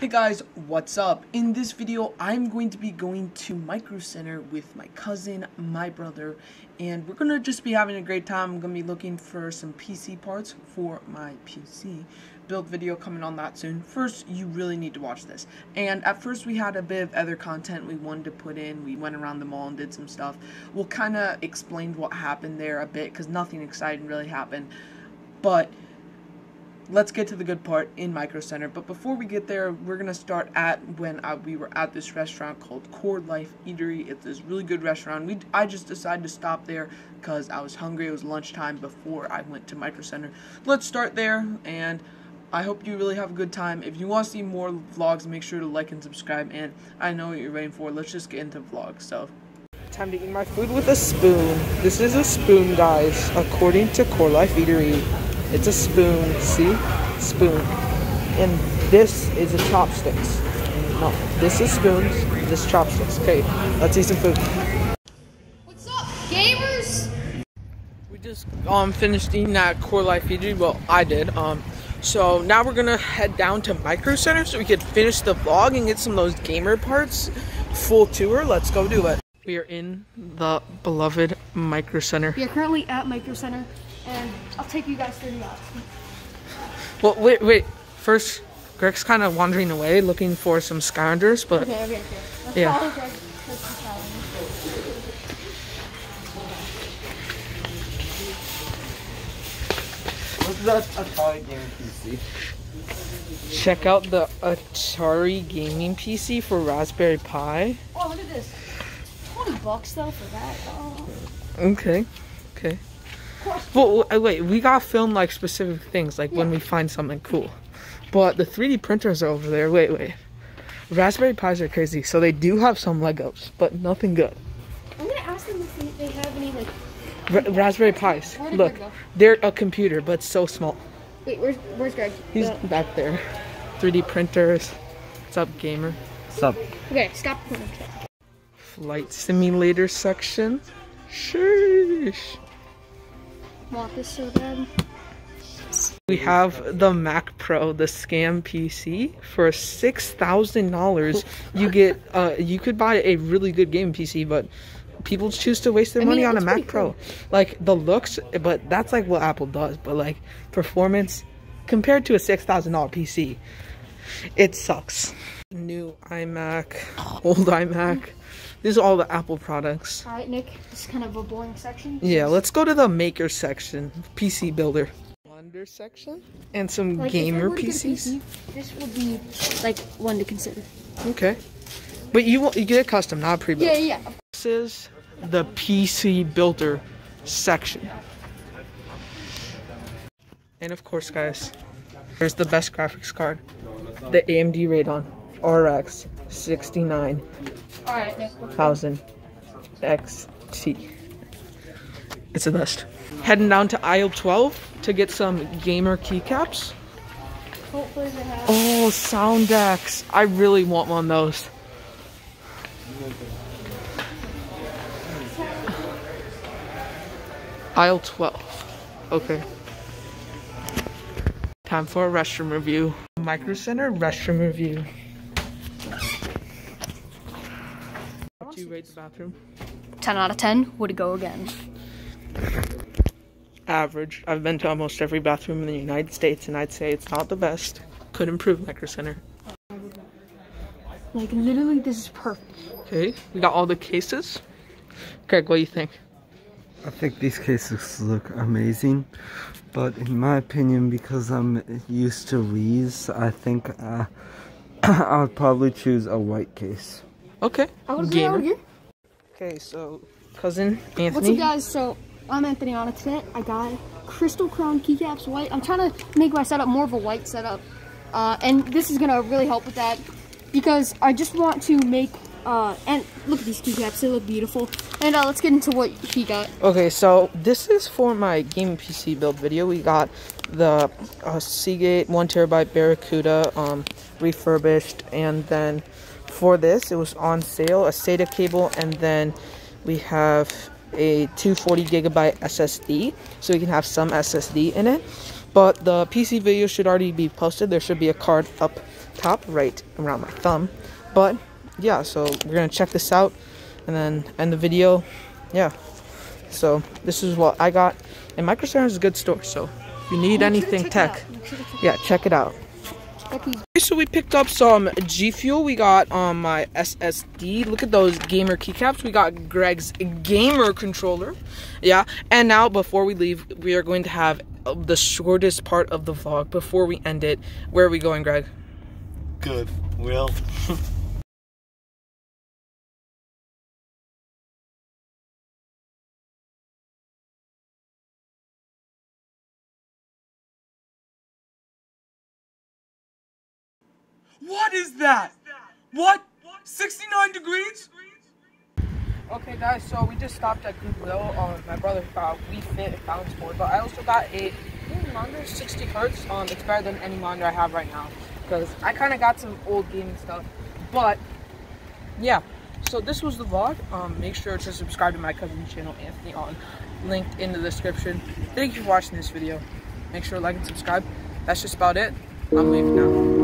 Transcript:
Hey guys, what's up? In this video, I'm going to be going to Micro Center with my cousin, my brother, and we're going to just be having a great time. I'm going to be looking for some PC parts for my PC. Build video coming on that soon. First, you really need to watch this. And at first, we had a bit of other content we wanted to put in. We went around the mall and did some stuff. We'll kind of explain what happened there a bit, because nothing exciting really happened. But let's get to the good part in Micro Center. But before we get there, we're gonna start at when I, we were at this restaurant called Core Life Eatery. It's this really good restaurant. We I just decided to stop there because I was hungry. It was lunchtime before I went to Micro Center. Let's start there, and I hope you really have a good time. If you want to see more vlogs, make sure to like and subscribe. And I know what you're waiting for. Let's just get into vlogs. So. Time to eat my food with a spoon. This is a spoon, guys, according to Core Life Eatery. It's a spoon, see? Spoon. And this is a chopsticks. No, this is spoons, this chopsticks. Okay, let's eat some food. What's up, gamers? We just um finished eating at Core Life Eatery. Well, I did. Um, so now we're gonna head down to Micro Center so we could finish the vlog and get some of those gamer parts. Full tour. Let's go do it. We are in the beloved Micro Center. We are currently at Micro Center, and I'll take you guys through the options. Well, wait, wait. First, Greg's kind of wandering away looking for some Skylanders, but Okay, okay, okay. Let's Yeah. follow Greg. Let's just follow him. What's that Atari gaming PC? check out the Atari gaming PC for Raspberry Pi. Oh, look at this. 20 bucks, though, for that. Oh. Okay, okay. Well, wait, we gotta film like specific things, like when we find something cool. But the 3D printers are over there. Wait, wait. Raspberry Pis are crazy, so they do have some Legos, but nothing good. I'm gonna ask them if they- they have any, like... Ra- Raspberry Pis, look, they're a computer, but so small. Wait, where's, where's Greg? He's Uh, back there. 3D printers. What's up, gamer? What's up? okay, stop. Okay. Flight simulator section. Sheesh. Want this so bad? We have the Mac Pro, the scam PC for six thousand dollars. You get, uh, you could buy a really good game PC, but people choose to waste their I mean, money on a Mac Pro. cool. Like the looks, but that's like what Apple does. But like performance, compared to a six thousand dollar PC, it sucks. New iMac, old iMac. These are all the Apple products. Alright, Nick, this is kind of a boring section. Yeah, let's go to the maker section, PC builder. Wonder section and some Like, gamer were to get a PCs. PC, this would be, like, one to consider. Okay, but you you get a custom, not pre-built. Yeah, yeah. This is the PC builder section. And of course, guys, here's the best graphics card, the AMD Radeon RX 69000 Alright, XT. It's the best. Heading down to aisle 12 to get some gamer keycaps. Hopefully they have... Oh, sound decks. I really want one of those. Aisle 12. Okay. Time for a restroom review. Micro Center restroom review. Do rate the bathroom? 10 out of 10 would go again. Average. I've been to almost every bathroom in the United States and I'd say it's not the best. Could improve Micro Center. Like, literally, this is perfect. Okay, we got all the cases. Greg, what do you think? I think these cases look amazing, but in my opinion, because I'm used to these, I think uh, I would probably choose a white case. Okay. I would agree, I would Gamer. Okay, so cousin Anthony. What's up, guys? So, I'm Anthony on it today. I got Crystal Crown keycaps white. I'm trying to make my setup more of a white setup. Uh, and this is going to really help with that because I just want to make, uh, and look at these keycaps. They look beautiful. And uh, let's get into what he got. Okay, so this is for my gaming PC build video. We got the uh, Seagate one terabyte Barracuda um, refurbished, and then for this it was on sale a SATA cable, and then we have a 240 gigabyte SSD, so we can have some SSD in it. But the PC video should already be posted. There should be a card up top right around my thumb. But yeah, so we're gonna check this out and then end the video. Yeah. So this is what I got. And Micro Center is a good store, so if you need anything tech, yeah, check it out. So we picked up some G Fuel. We got um my SSD. Look at those gamer keycaps. We got Greg's gamer controller. Yeah. And now before we leave, we are going to have the shortest part of the vlog before we end it. Where are we going, Greg? Good. Well. What is that? What? 69 degrees? Okay guys, so we just stopped at Goodwill. Um, my brother got Wii Fit balance board, but I also got a monitor, 60 hertz. Um, it's better than any monitor I have right now because I kind of got some old gaming stuff. But yeah, so this was the vlog. Um, make sure to subscribe to my cousin's channel, Anthony On, linked in the description. Thank you for watching this video. Make sure to like and subscribe. That's just about it. I'm leaving now.